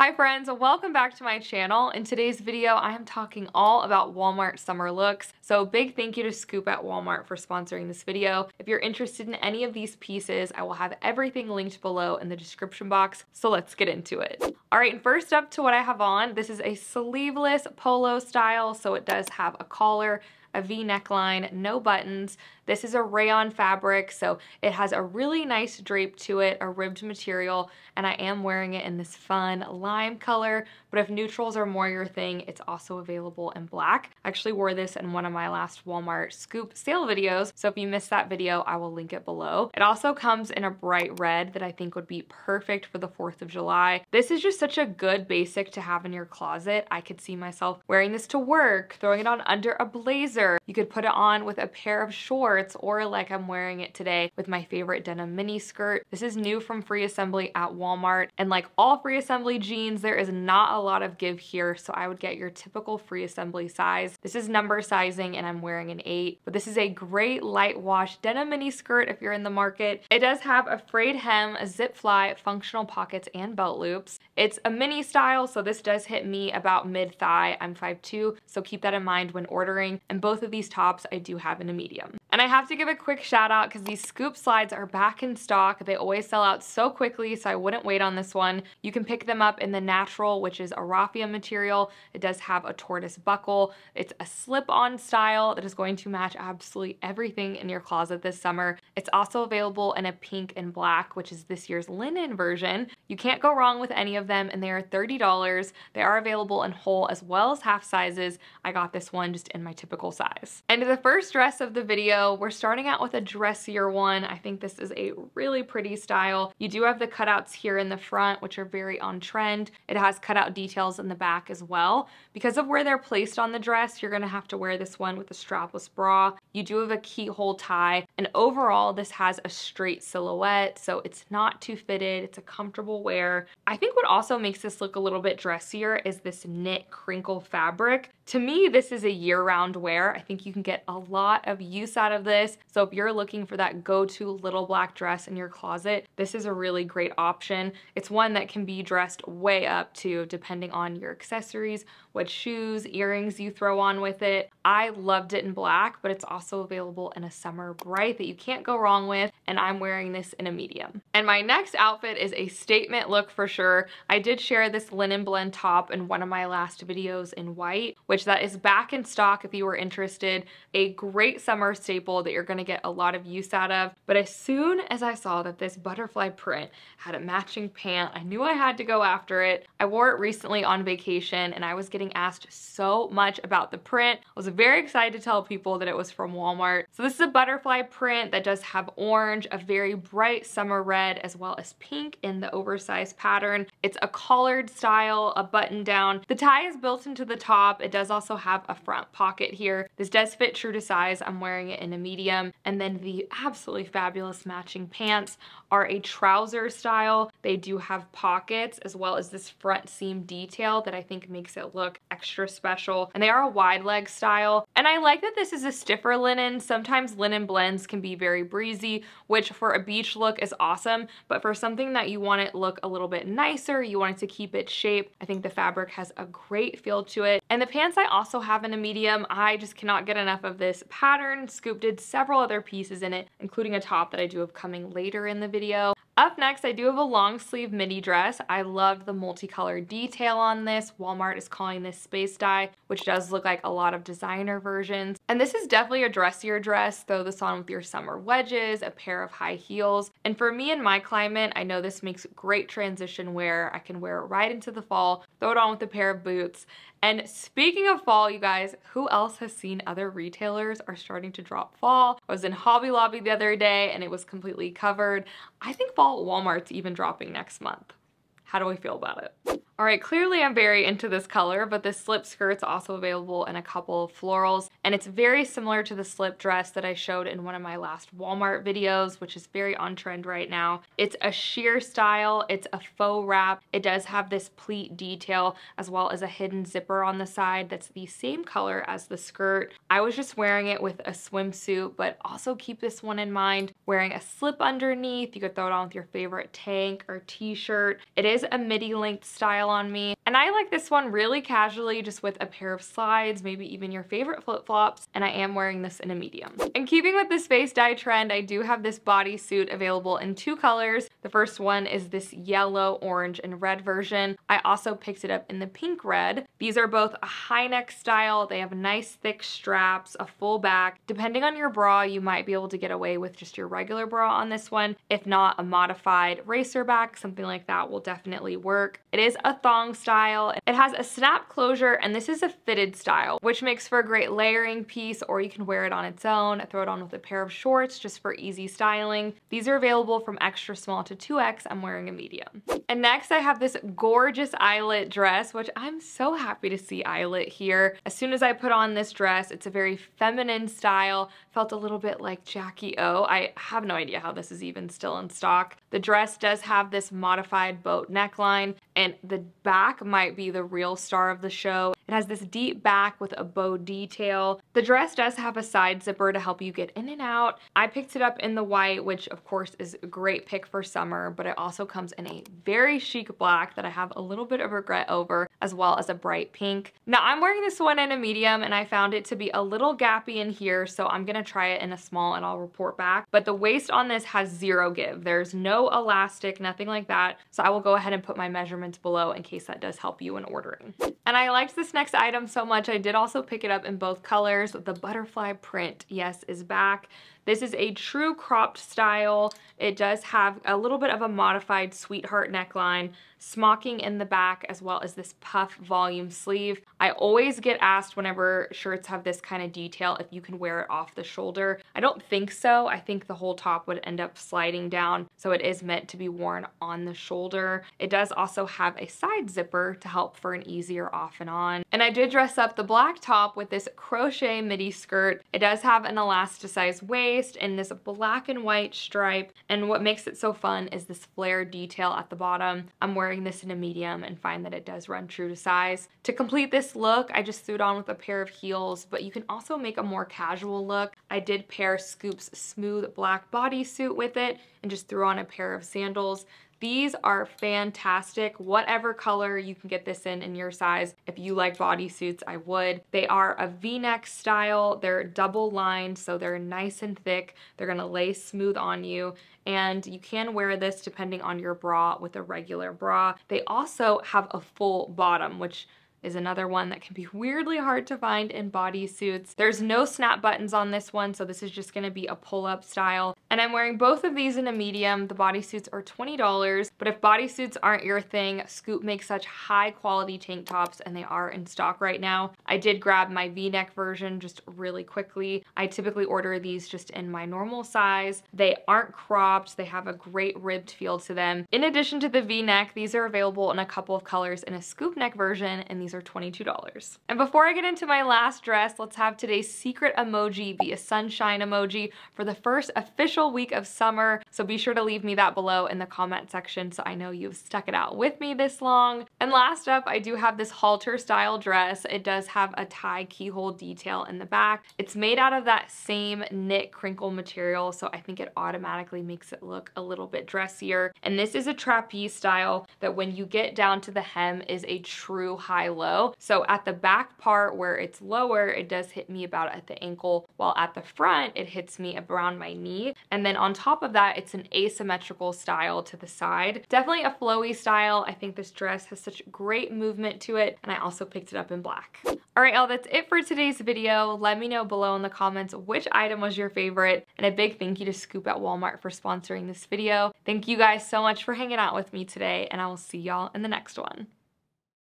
Hi friends, welcome back to my channel. In today's video, I am talking all about Walmart summer looks. So big thank you to Scoop at Walmart for sponsoring this video. If you're interested in any of these pieces, I will have everything linked below in the description box. So let's get into it. All right, first up to what I have on, this is a sleeveless polo style. So it does have a collar, a V neckline, no buttons. This is a rayon fabric, so it has a really nice drape to it, a ribbed material, and I am wearing it in this fun lime color, but if neutrals are more your thing, it's also available in black. I actually wore this in one of my last Walmart scoop sale videos, so if you missed that video, I will link it below. It also comes in a bright red that I think would be perfect for the 4th of July. This is just such a good basic to have in your closet. I could see myself wearing this to work, throwing it on under a blazer. You could put it on with a pair of shorts or like I'm wearing it today with my favorite denim mini skirt. This is new from Free Assembly at Walmart and like all Free Assembly jeans, there is not a lot of give here so I would get your typical Free Assembly size. This is number sizing and I'm wearing an 8, but this is a great light wash denim mini skirt if you're in the market. It does have a frayed hem, a zip fly, functional pockets, and belt loops. It's a mini style, so this does hit me about mid-thigh. I'm 5'2", so keep that in mind when ordering. And both of these tops I do have in a medium. And I have to give a quick shout out because these scoop slides are back in stock. They always sell out so quickly, so I wouldn't wait on this one. You can pick them up in the natural, which is a raffia material. It does have a tortoise buckle. It's a slip-on style that is going to match absolutely everything in your closet this summer. It's also available in a pink and black, which is this year's linen version. You can't go wrong with any of them, and they are $30. They are available in whole as well as half sizes. I got this one just in my typical size. And the first dress of the video we're starting out with a dressier one. I think this is a really pretty style. You do have the cutouts here in the front, which are very on trend. It has cutout details in the back as well. Because of where they're placed on the dress, you're gonna have to wear this one with a strapless bra. You do have a keyhole tie, and overall, this has a straight silhouette, so it's not too fitted. It's a comfortable wear. I think what also makes this look a little bit dressier is this knit crinkle fabric. To me, this is a year-round wear. I think you can get a lot of use out of this. So if you're looking for that go-to little black dress in your closet, this is a really great option. It's one that can be dressed way up to depending on your accessories, what shoes, earrings you throw on with it. I loved it in black, but it's also available in a summer bright that you can't go wrong with, and I'm wearing this in a medium. And my next outfit is a statement look for sure. I did share this linen blend top in one of my last videos in white, which that is back in stock if you were interested. A great summer staple that you're gonna get a lot of use out of. But as soon as I saw that this butterfly print had a matching pant, I knew I had to go after it. I wore it recently on vacation and I was getting asked so much about the print. I was very excited to tell people that it was from Walmart. So this is a butterfly print that does have orange, a very bright summer red, as well as pink in the oversized pattern. It's a collared style, a button down. The tie is built into the top. It does also have a front pocket here. This does fit true to size. I'm wearing it in a medium. And then the absolutely fabulous matching pants are a trouser style. They do have pockets as well as this front seam detail that I think makes it look extra special. And they are a wide leg style. And I like that this is a stiffer linen. Sometimes linen blends can be very breezy, which for a beach look is awesome. But for something that you want it look a little bit nicer, you want it to keep its shape, I think the fabric has a great feel to it. And the pants I also have in a medium. I just cannot get enough of this pattern. Scoop did several other pieces in it, including a top that I do have coming later in the video. Up next, I do have a long sleeve midi dress. I loved the multicolored detail on this. Walmart is calling this space dye, which does look like a lot of designer versions. And this is definitely a dressier dress. Throw this on with your summer wedges, a pair of high heels. And for me in my climate, I know this makes great transition wear. I can wear it right into the fall, throw it on with a pair of boots. And speaking of fall, you guys, who else has seen other retailers are starting to drop fall? I was in Hobby Lobby the other day and it was completely covered. I think fall at Walmart's even dropping next month. How do we feel about it? All right, clearly I'm very into this color, but this slip skirt's also available in a couple of florals, and it's very similar to the slip dress that I showed in one of my last Walmart videos, which is very on trend right now. It's a sheer style, it's a faux wrap. It does have this pleat detail as well as a hidden zipper on the side that's the same color as the skirt. I was just wearing it with a swimsuit, but also keep this one in mind. Wearing a slip underneath, you could throw it on with your favorite tank or t-shirt. It is a midi length style style on me. And I like this one really casually just with a pair of slides, maybe even your favorite flip-flops. And I am wearing this in a medium. And keeping with this space dye trend, I do have this bodysuit available in two colors. The first one is this yellow, orange, and red version. I also picked it up in the pink red. These are both a high neck style. They have nice thick straps, a full back. Depending on your bra, you might be able to get away with just your regular bra on this one. If not, a modified racer back, something like that will definitely work. It is a thong style. It has a snap closure and this is a fitted style, which makes for a great layering piece or you can wear it on its own, I throw it on with a pair of shorts just for easy styling. These are available from extra small to 2X. I'm wearing a medium. And next I have this gorgeous eyelet dress, which I'm so happy to see eyelet here. As soon as I put on this dress, it's a very feminine style, felt a little bit like Jackie O. I have no idea how this is even still in stock. The dress does have this modified boat neckline and the back might be the real star of the show. It has this deep back with a bow detail. The dress does have a side zipper to help you get in and out. I picked it up in the white, which of course is a great pick for summer, but it also comes in a very chic black that I have a little bit of regret over, as well as a bright pink. Now I'm wearing this one in a medium and I found it to be a little gappy in here, so I'm gonna try it in a small and I'll report back. But the waist on this has zero give. There's no elastic, nothing like that. So I will go ahead and put my measurements below in case that does help you in ordering. And I liked this next item so much, I did also pick it up in both colors. The butterfly print, yes, is back. This is a true cropped style. It does have a little bit of a modified sweetheart neckline, smocking in the back, as well as this puff volume sleeve. I always get asked whenever shirts have this kind of detail if you can wear it off the shoulder. I don't think so. I think the whole top would end up sliding down, so it is meant to be worn on the shoulder. It does also have a side zipper to help for an easier off and on. And I did dress up the black top with this crochet midi skirt. It does have an elasticized waist and this black and white stripe. And what makes it so fun is this flare detail at the bottom. I'm wearing wearing this in a medium and find that it does run true to size. To complete this look, I just threw it on with a pair of heels, but you can also make a more casual look. I did pair Scoop's smooth black bodysuit with it and just threw on a pair of sandals. These are fantastic. Whatever color you can get this in in your size. If you like bodysuits, I would. They are a v-neck style. They're double lined, so they're nice and thick. They're gonna lay smooth on you and you can wear this depending on your bra with a regular bra. They also have a full bottom, which is another one that can be weirdly hard to find in bodysuits. There's no snap buttons on this one, so this is just gonna be a pull-up style. And I'm wearing both of these in a medium. The bodysuits are $20, but if bodysuits aren't your thing, Scoop makes such high quality tank tops and they are in stock right now. I did grab my v-neck version just really quickly. I typically order these just in my normal size. They aren't cropped. They have a great ribbed feel to them. In addition to the v-neck, these are available in a couple of colors in a scoop neck version, and these these are $22. And before I get into my last dress, let's have today's secret emoji be a sunshine emoji for the first official week of summer. So be sure to leave me that below in the comment section so I know you've stuck it out with me this long. And last up, I do have this halter style dress. It does have a tie keyhole detail in the back. It's made out of that same knit crinkle material, so I think it automatically makes it look a little bit dressier. And this is a trapeze style that when you get down to the hem is a true high low. So at the back part where it's lower, it does hit me about at the ankle, while at the front, it hits me around my knee. And then on top of that, it's an asymmetrical style to the side. Definitely a flowy style. I think this dress has such great movement to it, and I also picked it up in black. All right, y'all, that's it for today's video. Let me know below in the comments which item was your favorite, and a big thank you to Scoop at Walmart for sponsoring this video. Thank you guys so much for hanging out with me today, and I will see y'all in the next one.